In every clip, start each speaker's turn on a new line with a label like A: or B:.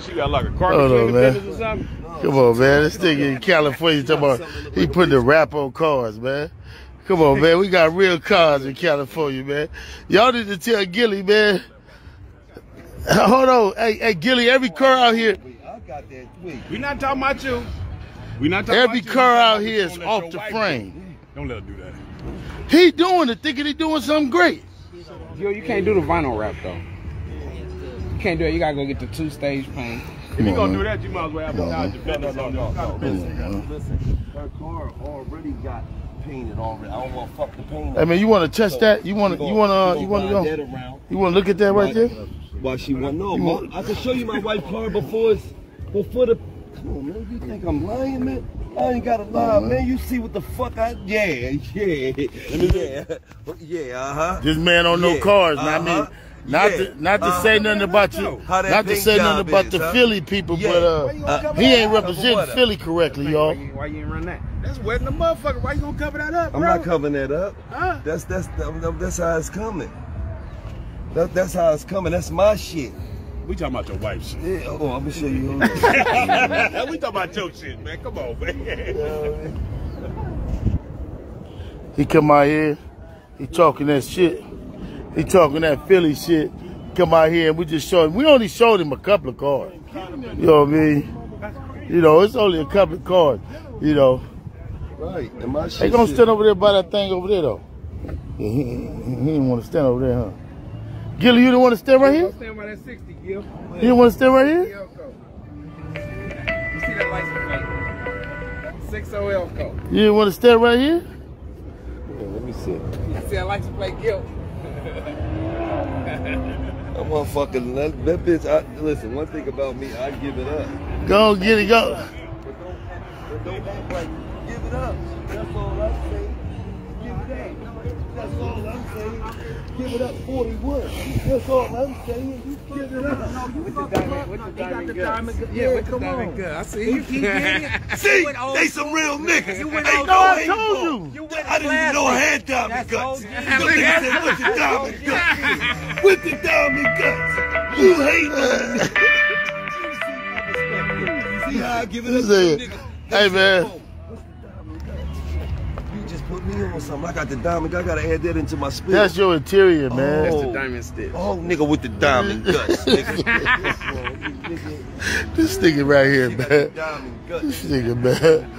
A: She got like a carpet
B: Hold on, man.
A: or something.
B: Come on, man. This nigga in California talking about he put the rap on cars, man. Come on, man. We got real cars in California, man. Y'all need to tell Gillie, man. Hold on. Hey, hey, Gillie, every car out here,
C: I got that tweet.
A: We not talking about you. We're not talking
B: every
A: about you.
B: car out
A: Don't
B: here
A: let
B: is
A: your
B: off the frame.
A: do it. Don't let her do that.
B: He doing it, thinking he doing something great.
D: Yo, you can't do the vinyl wrap though. You can't do it. You gotta go get the two stage paint.
A: If you
B: Come on,
A: gonna do that, you might as well have a
B: Come
A: knowledge of business
C: no, no, no.
A: business.
C: Listen, her car already got painted already. I don't want to fuck the paint.
B: Hey, man, you want to test that? You want to? You want to? You want to go? You want to look at that right there?
C: Why she want no?
B: You want-
C: I can show you my white car before it's before the. Come on, man. You think I'm lying, man? I ain't gotta lie, man. You see what the fuck I? Yeah, yeah, yeah, yeah. Uh huh.
B: This man don't know
C: Yeah,
B: cars, man. I mean. Not
C: Yeah,
B: to not to
C: uh-huh.
B: say nothing about you, not to say nothing about
C: is,
B: the
C: huh?
B: Philly people,
C: Yeah.
B: but uh,
C: Why you gonna cover
B: he ain't representing Philly correctly, y'all.
D: Why you, why you ain't run that?
A: That's wetting the motherfucker. Why you gonna cover that up,
C: I'm
A: bro?
C: not covering that up.
A: Huh?
C: That's that's that's how it's coming. That, that's how it's coming. That's my shit.
A: We talking about your wife shit.
C: Yeah, oh, I'm gonna show you.
A: we talking about your shit, man. Come on, man.
B: He come out here, he talking that shit, he talking that Philly shit. Come out here and we just showed him. We only showed him a couple of cars. You know what I mean? You know, it's only a couple of cars. You know,
C: Right, and my shit.
B: they gonna stand over there by that thing over there though. Yeah, he, he, he didn't want to stand over there, huh? Gillie, you didn't want to stand right here?
D: Stand by that 60, Gil.
B: You didn't want to stand right here?
D: You see that license plate? 60 Elko.
B: You didn't want to stand right here?
C: Yeah, let me see.
D: You see that license plate, Gil?
C: That motherfucker, that, that bitch. I, listen, one thing about me, I give it up.
B: Go get it, go.
C: But don't, but don't act like give it up. That's all I'm saying. Give it up. That's all I'm saying. Give it up 41. That's all I'm saying. Give it.
D: With the diamond, with the diamond guts.
C: guts.
D: Yeah, with the
C: come
D: diamond
C: on.
D: gut. I see you.
C: See, they some real niggas.
D: You went
C: Ain't
D: old
C: no
B: No, I
C: hate
B: told you.
D: You went
C: I didn't even know I had diamond guts.
D: OG.
C: Them said, with the diamond guts. With the diamond guts. You hate on me. See how I give it up to
B: Say
C: you, nigga?
B: Hey, man.
C: Something. I got the diamond. I gotta add that into my spirit.
B: That's your interior, man.
D: That's
C: Oh.
D: the diamond stitch.
C: Oh, nigga with the diamond guts, nigga.
B: This nigga right here,
C: You got the
B: man.
C: diamond guts.
B: This nigga, man.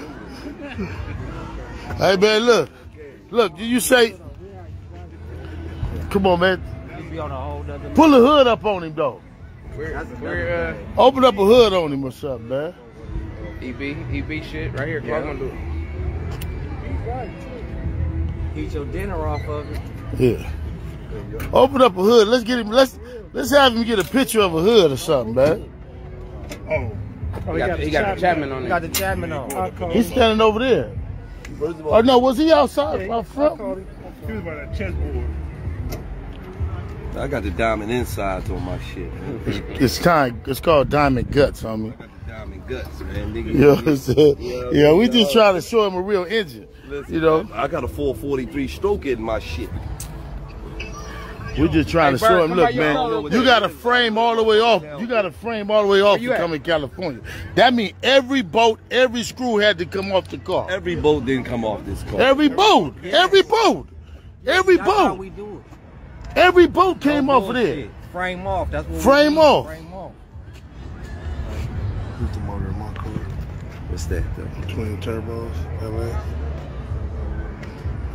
B: Hey, man, look. Look, did you say... Come on, man. Pull the hood up on him, though.
D: We're, we're
B: Open up a hood on him or something, man.
D: uh, EB, EB shit right here. Close on do it.
E: Eat your dinner off of it.
B: Yeah. Open up a hood. Let's get him. Let's let's have him get a picture of a hood or something, man.
D: Oh, he, got, oh, he got the Chapman on
E: Got the Chapman on.
B: He's standing over there. Oh no, was he outside out front?
A: He was by that chessboard.
C: I got the diamond insides on my shit.
B: It's time. It's called Diamond Guts, homie.
C: I got the diamond guts, man. Nigga,
B: You know what I'm saying?
C: Yeah,
B: Yeah, we just trying to show him a real engine.
C: Listen,
B: You know,
C: I got a 443 stroke in my shit.
B: We're just trying
D: Hey,
B: to show him. Look, man, you got a frame all the way off. You got a frame all the way off to come in California. That means every bolt, every screw had to come off the car.
C: Every bolt didn't come off this car.
B: Every bolt, every bolt, every
E: That's how we do it.
B: every bolt came
E: No
B: off of there.
E: Frame off. That's what
B: Frame
E: we do.
B: off.
E: Frame off.
F: Who's the motor in my car?
C: What's that though?
F: Twin turbos, LS.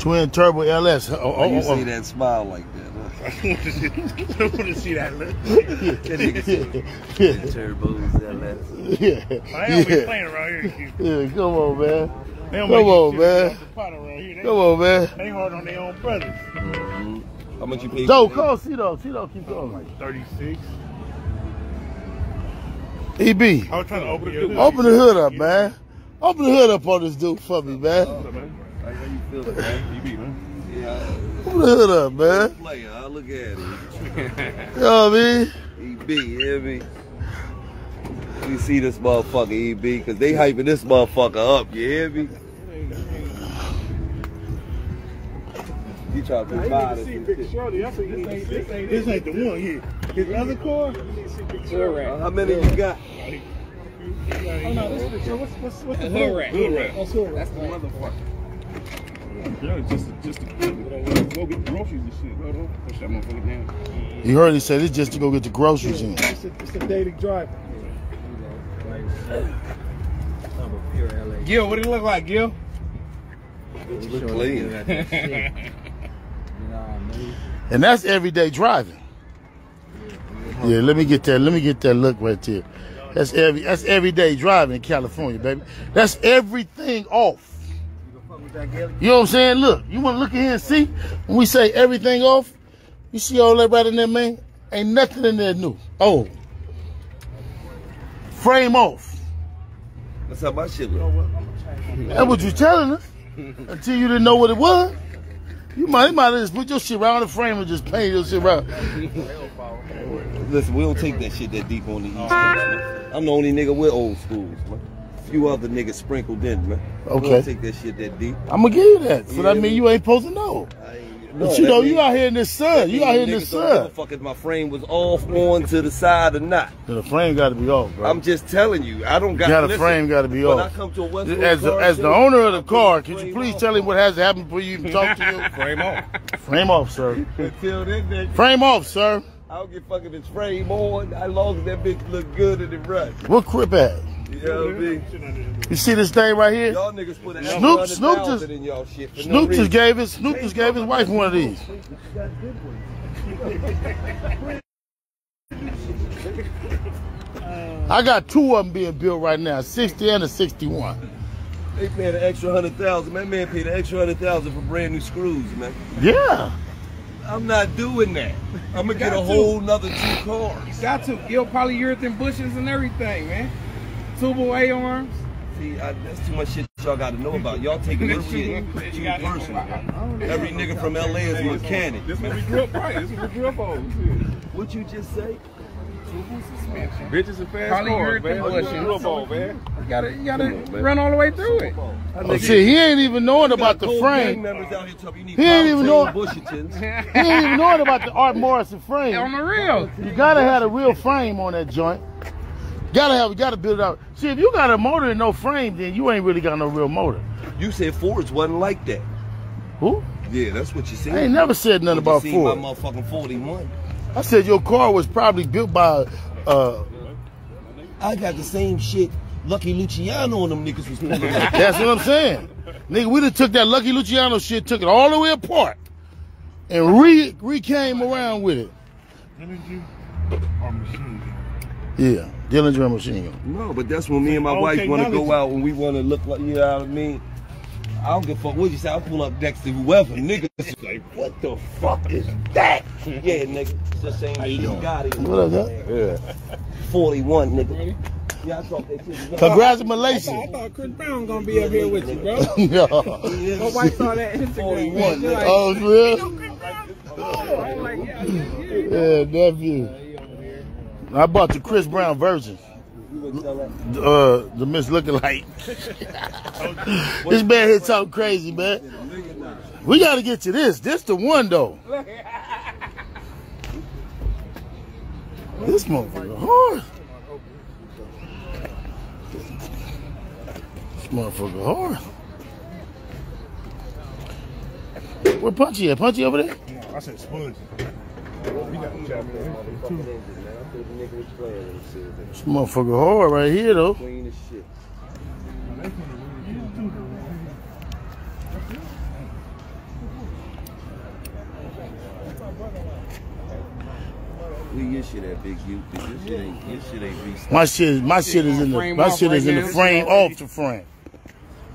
B: Twin turbo LS. Oh,
C: Why
B: oh,
C: you
B: oh, oh.
C: say that smile like that? Huh?
A: I want to see that look.
C: That nigga said,
B: yeah,
C: turbos, LS.
B: yeah,
A: I am
B: yeah.
A: playing around here,
B: Yeah, come on, man. Come on, man.
A: off the pot around here. They,
B: Come on, man.
A: they hard on their own brothers. Mm-hmm.
C: How much you pay?
B: Joe,
C: for
B: call Cito. Cito, keep going.
A: Like 36.
B: EB,
A: I was trying to open your hood.
B: open the hood up, man. Open the hood up on this dude for me, man.
A: What's up, man?
C: You feeling, man?
A: You beat, man.
C: Yeah,
B: Open the hood up, man.
C: player. I look at it.
B: You know what I mean?
C: EB, you hear me? You see this motherfucker, EB, because they hyping this motherfucker up, you hear me? You try to be
A: I see
C: and
A: Big
C: shit.
A: Shirley. I said, this ain't, this ain't, this ain't the one here.
C: His other car?
D: Hood. Uh,
C: how many you got?
G: Oh no, this is what's what's what's the
D: Hood rat.
A: Hood rat.
G: Hood rat.
D: That's the motherfucker.
A: Yeah, just to, just to go get groceries and shit.
D: Hold on. Push that motherfucker down.
B: You heard he said it's just to go get the groceries in.
G: It's a, it's a dating driver.
D: Gil, what do you look like, Gil?
C: Look clean.
B: And that's everyday driving. Yeah, let me get that. Let me get that look right there. That's every that's everyday driving in California, baby. That's everything off. You know what I'm saying? Look, you want to look in here and see when we say everything off. You see all that right in there, man? Ain't nothing in there new. Oh, frame off.
C: That's how my shit look.
B: That's what you telling us. Until you didn't know what it was. You might, you might just put your shit around the frame and just paint your shit around.
C: Listen, we don't take that shit that deep on the East Coast, man. I'm the only nigga with old schools, man. Few other niggas sprinkled in, man.
B: Okay.
C: don't take that shit that deep.
B: I'm gonna give you that. So that
C: Yeah.
B: mean you ain't supposed to know.
C: I ain't-
B: But you know,
C: mean-
B: you out here in this sun. You out here in
C: Niggas
B: this
C: don't give a
B: sun.
C: fuck if my frame was off, on to the side or not.
B: The frame got to be off, bro.
C: I'm just telling you, I don't got.
B: Got a
C: listen,
B: frame got to be off. when.
C: I come to a West
B: As the,
C: car
B: as the owner of the
C: I
B: car, could you please
C: off.
B: tell him what has to happen before you even talk to you?
A: Frame off.
B: Frame off, sir.
C: Until then, nigga,
B: Frame off, sir.
C: I don't give a fuck if it's frame on. As long as that bitch look good and it runs.
B: What crib at?
C: You know what I mean?
B: You see this thing right here?
C: Y'all niggas put
B: Snoop- Snoop just-
C: in y'all shit for no
B: Snoop
C: reason.
B: just gave his Snoop just gave his wife one of these. I got two of them being built right now, 60 and a 61.
C: They paid an extra hundred thousand. My man paid an extra hundred thousand for brand new screws, man.
B: Yeah.
C: I'm not doing that. I'm gonna get a
D: to.
C: whole nother two cars.
D: Got to. Gil polyurethane bushes and everything, man. Tubal A arms.
C: See, I, that's too much shit y'all got to know about. Y'all taking this shit too personal. Every nigga from LA is a mechanic.
A: This what we grew up right. This what we grew up on.
C: What you just say?
A: Bitches and fast
D: Polyurethane
A: cars, man. That's what we
D: bushings.
A: grew up on, man.
D: You gotta, you gotta run all the way through it.
B: Oh, shit, he ain't even knowing about the frame.
C: members out here talking you need
B: He ain't even know-
C: polyurethane Bushingtons.
B: He ain't even knowing about the Art Morrison frame.
D: On the real.
B: You gotta have a real frame on that joint. Gotta have, gotta build it out. See, if you got a motor and no frame, then you ain't really got no real motor.
C: You said Fords wasn't like that.
B: Who?
C: Yeah, that's what you said.
B: I ain't never said nothing about
C: you
B: Ford.
C: my motherfucking 41.
B: I said your car was probably built by uh
C: I got the same shit Lucky Luciano and them niggas was pulling up.
B: that's what I'm saying. Nigga, we done took that Lucky Luciano shit, took it all the way apart, and re re came around with it.
A: Energy or machine gun?
B: Yeah, Dillinger and machine gun.
C: No, but that's when me and my
A: Okay,
C: wife want to go out and we want to look like, you know what I mean? I don't give a fuck what you say. I'll pull up next to whoever. Niggas like, what the fuck is that? yeah, nigga. It's the same shit you got it.
B: What up, that?
C: Yeah. 41, nigga. Yeah, I talk that shit.
B: Congratulations.
G: thought Chris Brown gonna be up here with you, bro.
B: yeah.
G: My wife saw that Instagram.
C: 41,
G: She
C: nigga.
G: like,
B: Oh, real?
G: oh, I'm like, yeah, yeah, yeah.
B: Yeah, nephew. I bought the Chris Brown version. Uh, the Miss Looking Like. this man here talking crazy, man. We got to get to this. This the one though. This motherfucker hard. This motherfucker hard. Where Punchy at? Punchy over there?
A: I said sponge. We got to chop it.
B: This motherfucker hard right here though.
C: Clean as shit. Where your shit at, Big U? 'Cause Your shit ain't, your shit ain't reset.
B: My shit, my shit is in the,
D: Frame
B: my
D: off
B: shit is in the frame off the frame.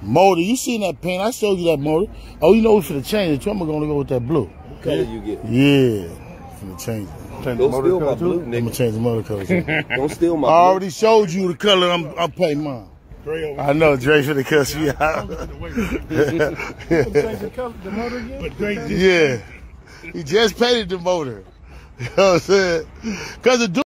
B: Motor, you seen that paint? I showed you that motor. Oh, you know we finna change it. too. I'm gonna go with that blue.
C: What color you get?
B: Yeah, finna change it.
C: Don't steal my blue,
B: I'm gonna change the motor color.
C: Don't steal my I
B: already showed you the color. I'm, I'm painting mine. I know Dre finna cuss you out.
G: Change the color, the motor again.
A: But Dre just
B: yeah, he just painted the motor. You know what I'm saying? Cause the dude.